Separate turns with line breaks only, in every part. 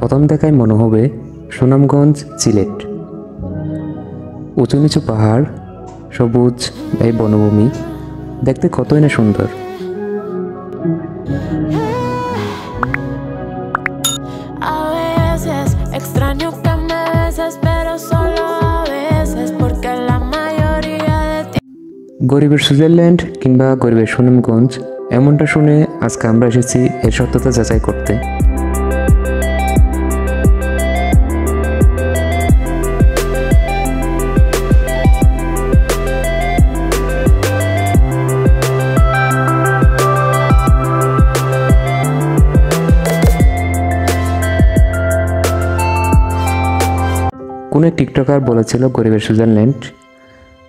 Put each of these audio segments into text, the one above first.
প্রথম দেখায় মনে হবে সুনামগঞ্জ সিলেট। উঁচু নিচু পাহাড় সবুজ এই বনভূমি দেখতে কতই না সুন্দর. গরিবের সুইজারল্যান্ড কিংবা গরিবের সুনামগঞ্জ এমনটা শুনে আজকে আমরা এসেছি এর সত্যতা যাচাই করতে। কোনো এক টিকটকার বলেছিল গরিবের সুইজারল্যান্ড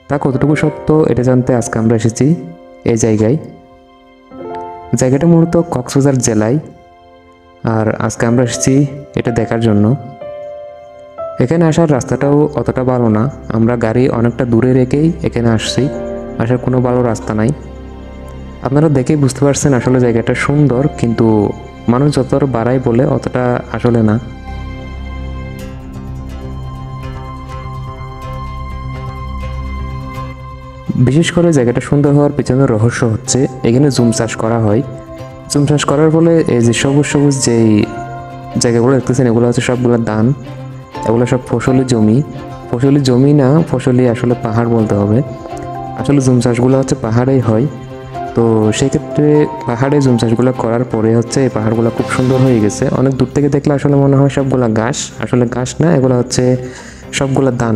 তা কতটুকু সত্য এটা জানতে আজকে আমরা এসেছি এই জায়গায়। জায়গাটা মূলত কক্সবাজার জেলায়। আর আজকে আমরা এসেছি এটা দেখার জন্য। এখানে আসার রাস্তাটাও অতটা ভালো না। আমরা গাড়ি অনেকটা দূরে রেখেই এখানে আসছি। আসার কোনো ভালো রাস্তা নাই। আপনারা দেখেই বুঝতে পারছেন আসলে জায়গাটা সুন্দর, কিন্তু মানুষ যতটা বাড়াই বলে অতটা আসলে না। বিশেষ করে জায়গাটা সুন্দর হওয়ার পিছনে রহস্য হচ্ছে, এখানে জুম চাষ করা হয়। জুম চাষ করার ফলে এই যে সবুজ সবুজ যেই জায়গাগুলো দেখতেছেন, এগুলো হচ্ছে সবগুলো দান এগুলো সব ফসলি জমি। ফসলি জমি না, ফসলি আসলে পাহাড় বলতে হবে। আসলে জুম চাষগুলো হচ্ছে পাহাড়েই হয়। তো সেক্ষেত্রে পাহাড়ে জুম চাষগুলো করার পরে হচ্ছে এই পাহাড়গুলো খুব সুন্দর হয়ে গেছে। অনেক দূর থেকে দেখলে আসলে মনে হয় সবগুলা ঘাস, আসলে ঘাস না, এগুলো হচ্ছে সবগুলা দান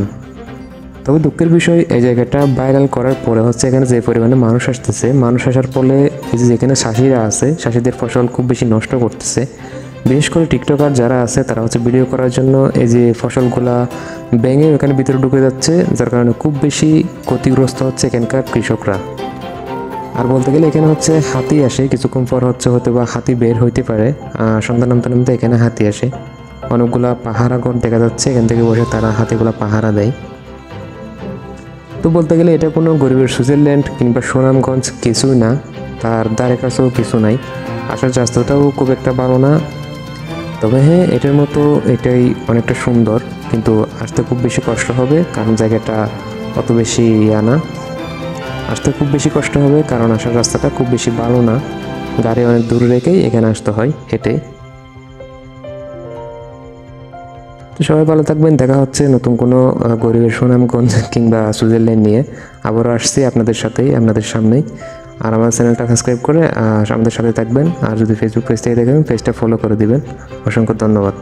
তবে দুঃখের বিষয়, এই জায়গাটা ভাইরাল করার পরে হচ্ছে এখানে যে পরিমাণে মানুষ আসতেছে, মানুষ আসার ফলে এই যে যেখানে চাষিরা আছে, চাষিদের ফসল খুব বেশি নষ্ট করতেছে। বিশেষ করে টিকটকার যারা আছে, তারা হচ্ছে ভিডিও করার জন্য এই যে ফসলগুলা ব্যাঙে ওখানে ভিতরে ঢুকে যাচ্ছে, যার কারণে খুব বেশি ক্ষতিগ্রস্ত হচ্ছে এখানকার কৃষকরা। আর বলতে গেলে এখানে হচ্ছে হাতি আসে, কিছুক্ষণ পর হচ্ছে হয়তো বা হাতি বের হইতে পারে। সন্ধ্যা নামতে নামতে এখানে হাতি আসে। অনেকগুলা পাহারা ঘর দেখা যাচ্ছে, এখান থেকে বসে তারা হাতিগুলা পাহারা দেয়। তো বলতে গেলে এটা কোনো গরিবের সুইজারল্যান্ড কিংবা সুনামগঞ্জ কিছুই না। তার দ্বারে কাছেও কিছু নাই। আসার রাস্তাটাও খুব একটা ভালো না। তবে হ্যাঁ এটার মতো এটাই অনেকটা সুন্দর। কিন্তু আসতে খুব বেশি কষ্ট হবে, কারণ জায়গাটা অত বেশি ইয়া না। আসতে খুব বেশি কষ্ট হবে, কারণ আসার রাস্তাটা খুব বেশি ভালো না। গাড়ি অনেক দূরে রেখেই এখানে আসতে হয়, হেঁটে। তো সবাই ভালো থাকবেন। দেখা হচ্ছে নতুন কোনো গরিবের সুনামগঞ্জ কিংবা সুইজারল্যান্ড নিয়ে। আবারও আসছি আপনাদের সাথেই, আপনাদের সামনেই। আর আমার চ্যানেলটা সাবস্ক্রাইব করে আমাদের সাথে থাকবেন। আর যদি ফেসবুক পেজ থেকে দেখেন পেজটা ফলো করে দিবেন। অসংখ্য ধন্যবাদ।